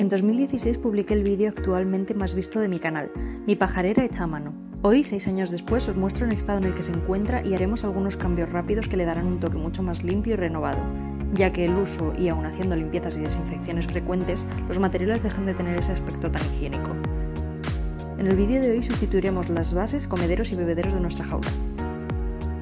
En 2016 publiqué el vídeo actualmente más visto de mi canal, mi pajarera hecha a mano. Hoy, seis años después, os muestro el estado en el que se encuentra y haremos algunos cambios rápidos que le darán un toque mucho más limpio y renovado, ya que el uso y aún haciendo limpiezas y desinfecciones frecuentes, los materiales dejan de tener ese aspecto tan higiénico. En el vídeo de hoy sustituiremos las bases, comederos y bebederos de nuestra jaula.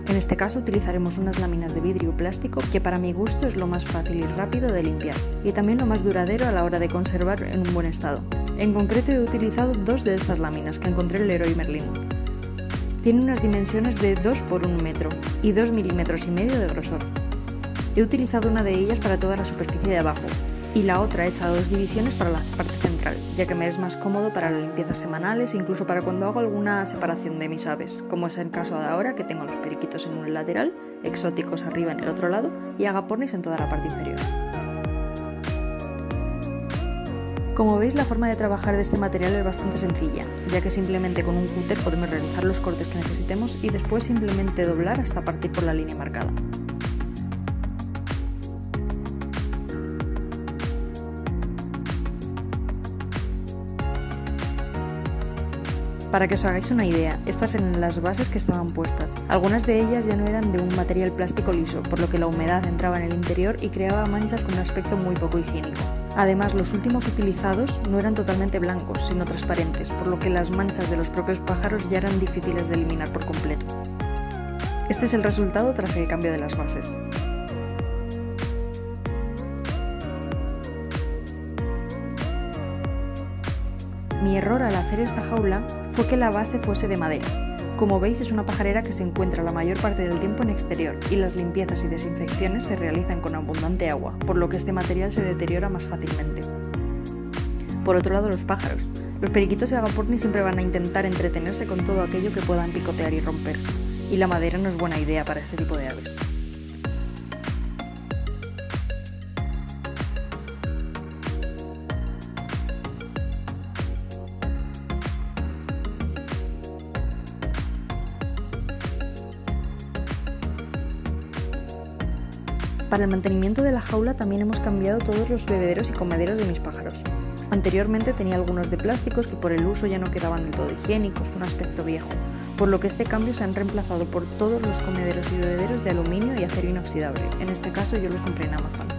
En este caso utilizaremos unas láminas de vidrio plástico que para mi gusto es lo más fácil y rápido de limpiar y también lo más duradero a la hora de conservar en un buen estado. En concreto he utilizado dos de estas láminas que encontré en Leroy Merlin. Tiene unas dimensiones de 2 por 1 metro y 2 milímetros y medio de grosor. He utilizado una de ellas para toda la superficie de abajo y la otra he echado dos divisiones para la parte central, ya que me es más cómodo para las limpiezas semanales incluso para cuando hago alguna separación de mis aves, como es el caso de ahora que tengo los periquitos en un lateral, exóticos arriba en el otro lado y agapornis en toda la parte inferior. Como veis la forma de trabajar de este material es bastante sencilla, ya que simplemente con un cúter podemos realizar los cortes que necesitemos y después simplemente doblar hasta partir por la línea marcada. Para que os hagáis una idea, estas eran las bases que estaban puestas. Algunas de ellas ya no eran de un material plástico liso, por lo que la humedad entraba en el interior y creaba manchas con un aspecto muy poco higiénico. Además, los últimos utilizados no eran totalmente blancos, sino transparentes, por lo que las manchas de los propios pájaros ya eran difíciles de eliminar por completo. Este es el resultado tras el cambio de las bases. Mi error al hacer esta jaula fue que la base fuese de madera. Como veis es una pajarera que se encuentra la mayor parte del tiempo en exterior y las limpiezas y desinfecciones se realizan con abundante agua, por lo que este material se deteriora más fácilmente. Por otro lado los pájaros. Los periquitos y agapornis siempre van a intentar entretenerse con todo aquello que puedan picotear y romper, y la madera no es buena idea para este tipo de aves. Para el mantenimiento de la jaula también hemos cambiado todos los bebederos y comederos de mis pájaros. Anteriormente tenía algunos de plásticos que por el uso ya no quedaban del todo higiénicos, un aspecto viejo, por lo que este cambio se han reemplazado por todos los comederos y bebederos de aluminio y acero inoxidable. En este caso yo los compré en Amazon.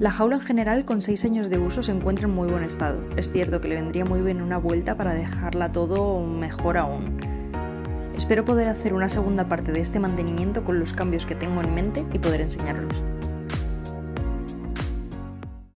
La jaula en general con 6 años de uso se encuentra en muy buen estado. Es cierto que le vendría muy bien una vuelta para dejarla todo mejor aún. Espero poder hacer una segunda parte de este mantenimiento con los cambios que tengo en mente y poder enseñarlos.